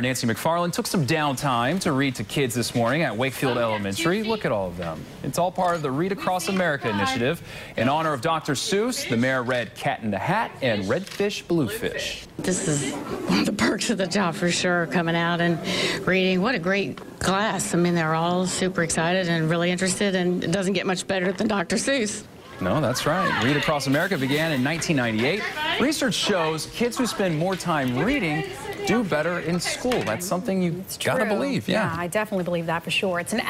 Nancy McFarlane took some downtime to read to kids this morning at Wakefield Elementary. Look at all of them. It's all part of the Read Across America initiative. In honor of Dr. Seuss, the mayor read Cat in the Hat and Redfish Bluefish. This is one of the perks of the job for sure, coming out and reading. What a great class. I mean, they're all super excited and really interested, and it doesn't get much better than Dr. Seuss. No, that's right. Read Across America began in 1998. Research shows kids who spend more time reading do better in school. That's something you got to believe. Yeah. yeah, I definitely believe that for sure. It's an